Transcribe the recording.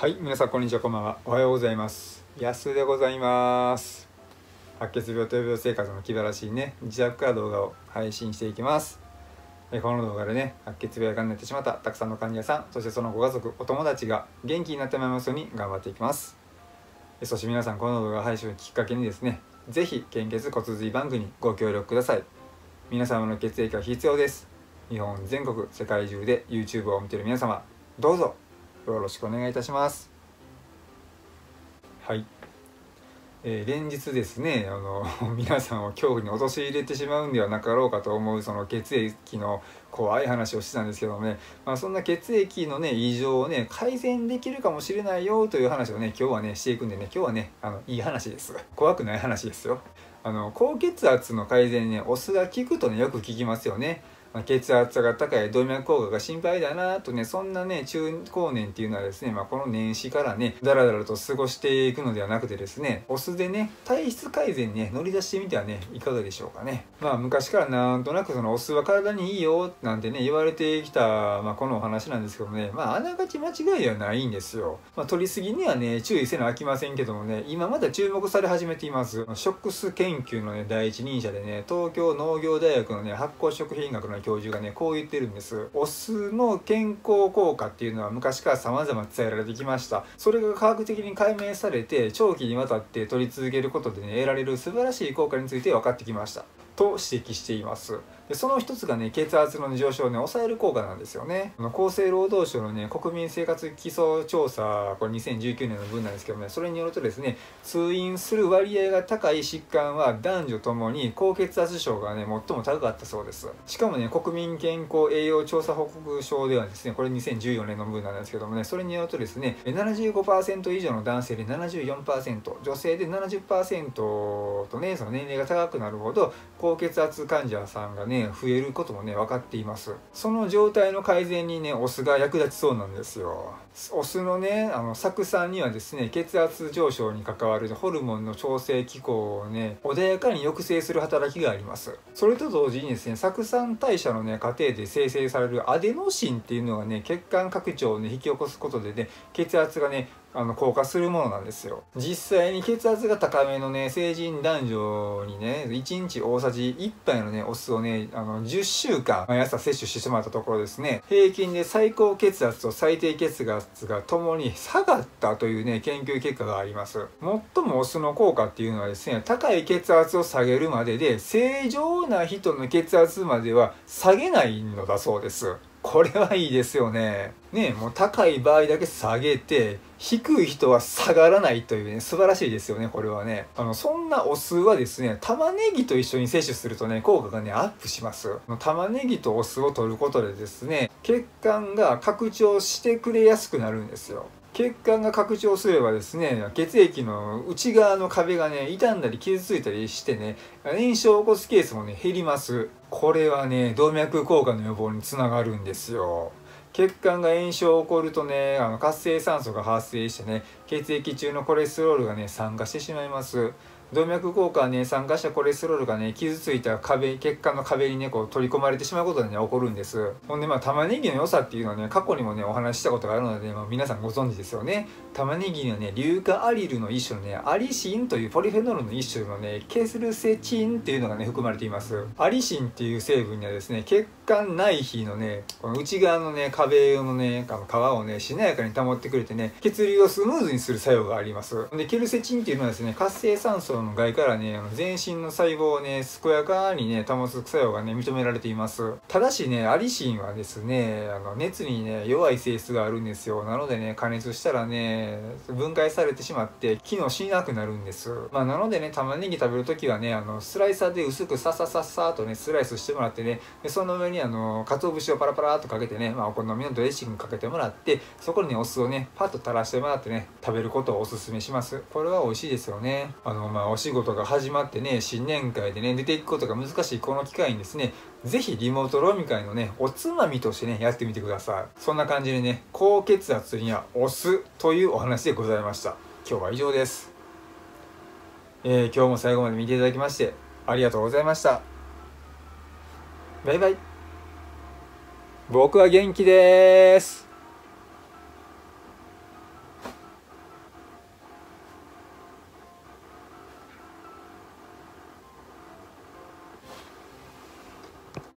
はい皆さんこんにちはこんばんは。おはようございます。安でございます。白血病と病生活の気晴らしいね自宅から動画を配信していきます。えこの動画でね白血病がんになってしまったたくさんの患者さんそしてそのご家族お友達が元気になってまいりますように頑張っていきます。えそして皆さんこの動画配信をきっかけにですね是非献血骨髄バンクにご協力ください。皆様の血液が必要です。日本全国世界中で YouTube を見ている皆様どうぞ。よろしくお願いいたします。はい、えー、連日ですねあの 皆さんを恐怖に陥れてしまうんではなかろうかと思うその血液の怖い話をしてたんですけどもね、まあ、そんな血液のね異常をね改善できるかもしれないよという話をね今日はねしていくんでね今日はねあのいい話です。怖くない話ですよ。あの高血圧の改善にねお酢が効くとねよく聞きますよね。まあ、血圧が高い動脈硬化が心配だなとねそんなね中高年っていうのはですね、まあ、この年始からねだらだらと過ごしていくのではなくてですねお酢でね体質改善にね乗り出してみてはねいかがでしょうかね。まあ昔からなんとなくそのお酢は体にいいよなんてね言われてきた、まあ、このお話なんですけどねまああながち間違いではないんですよ、まあ、取りすぎにはね注意せなあきませんけどもね今まだ注目され始めていますショックス研究のね第一人者でね東京農業大学のね発酵食品学の教授がねこう言ってるんです。お酢の健康効果っていうのは昔から様々伝えられてきました。それが科学的に解明されて長期にわたって取り続けることでね得られる素晴らしい効果について分かってきました。と指摘しています。でその一つがね血圧の上昇をね抑える効果なんですよね。厚生労働省のね国民生活基礎調査これ2019年の分なんですけどねそれによるとですね通院する割合が高い疾患は男女ともに高血圧症がね最も高かったそうです。しかもね国民健康栄養調査報告書ではですねこれ2014年の分なんですけどもねそれによるとですね75%以上の男性で74%女性で70%とねその年齢が高くなるほど高血圧患者さんがね増えることもね分かっています。その状態の改善にねお酢が役立ちそうなんですよ。お酢のねあの酢酸にはですね血圧上昇に関わるホルモンの調整機構をね穏やかに抑制する働きがあります。それと同時にですね酢酸代謝のね過程で生成されるアデノシンっていうのがね血管拡張をね引き起こすことでね血圧がねあの硬化するものなんですよ。実際に血圧が高めのね成人男女にね1日大さじ1杯のねお酢をねあの10週間毎朝摂取してしまったところですね。平均で最高血圧と最低血圧がともに下がったというね研究結果があります。最もお酢の効果っていうのはですね高い血圧を下げるまでで正常な人の血圧までは下げないのだそうです。これはいいですよね。ねもう高い場合だけ下げて、低い人は下がらないというね、素晴らしいですよね、これはね。あの、そんなお酢はですね、玉ねぎと一緒に摂取するとね、効果がね、アップします。玉ねぎとお酢を取ることでですね、血管が拡張してくれやすくなるんですよ。血管が拡張すればですね血液の内側の壁がね傷んだり傷ついたりしてね炎症を起こすケースもね減ります。これはね動脈硬化の予防につながるんですよ。血管が炎症を起こるとねあの活性酸素が発生してね血液中のコレステロールがね酸化してしまいます。動脈硬化はね酸化したコレステロールがね傷ついた壁血管の壁にねこう取り込まれてしまうことでね起こるんです。ほんでまあ玉ねぎの良さっていうのはね過去にもねお話ししたことがあるので、まあ、皆さんご存知ですよね。玉ねぎにはね硫化アリルの一種のねアリシンというポリフェノールの一種のねケスルセチンっていうのがね含まれています。アリシンっていう成分にはですね血管内皮のねこの内側のね壁のね皮をねしなやかに保ってくれてね血流をスムーズにする作用があります。でケルセチンっていうのはですね活性酸素の外からね全身の細胞をね健やかにね保つ作用がね認められています。ただしねアリシンはですねあの熱にね弱い性質があるんですよ。なのでね加熱したらね分解されてしまって機能しなくなるんです。まあなのでね玉ねぎ食べる時はねあのスライサーで薄くささささとねスライスしてもらってねでその上にあの鰹節をパラパラっとかけてね、まあ、お好みのドレッシングかけてもらってそこにねお酢をねパッと垂らしてもらってね食べることをおすすめします。これは美味しいですよね。あのまあお仕事が始まってね新年会でね出ていくことが難しいこの機会にですね是非リモート飲み会のねおつまみとしてねやってみてください。そんな感じでね高血圧にはお酢というお話でございました。今日は以上です、えー、今日も最後まで見ていただきましてありがとうございました。バイバイ。僕は元気です。